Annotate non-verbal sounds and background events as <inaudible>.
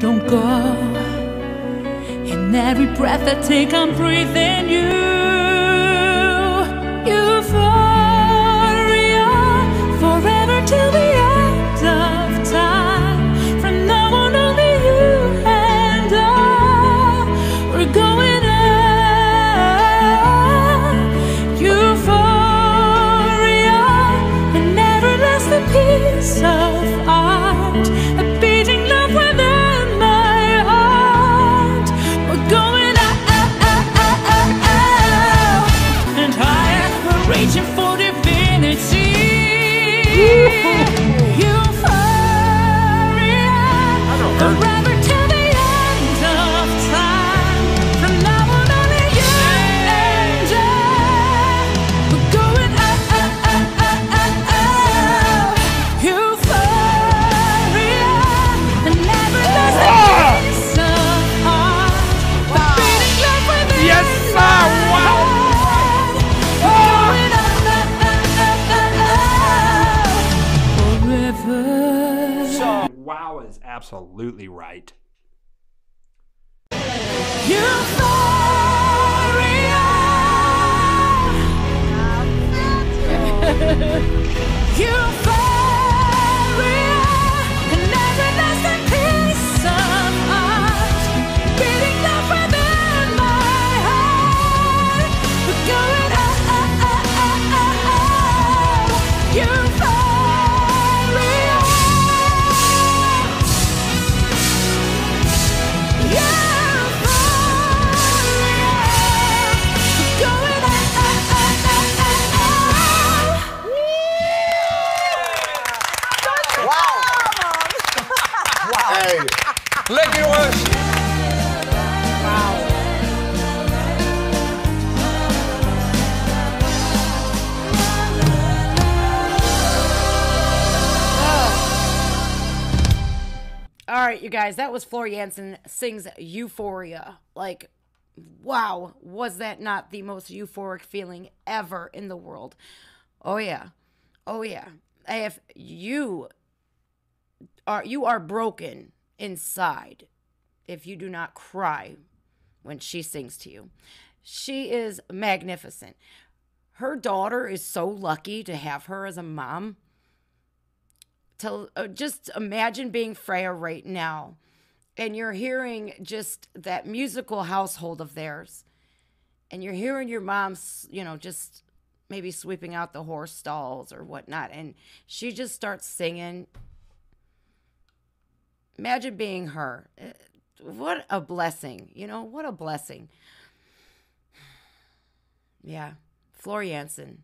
don't go. In every breath I take, I'm breathing you. Wow is absolutely right. Right, you guys, that was Floor Jansen sings Euphoria. Like, wow, was that not the most euphoric feeling ever in the world? Oh yeah. Oh yeah. If you are you are broken inside if you do not cry when she sings to you. She is magnificent. Her daughter is so lucky to have her as a mom to uh, just imagine being Freya right now and you're hearing just that musical household of theirs and you're hearing your mom's you know just maybe sweeping out the horse stalls or whatnot and she just starts singing. Imagine being her. Uh, what a blessing you know what a blessing. <sighs> Yeah floor jansen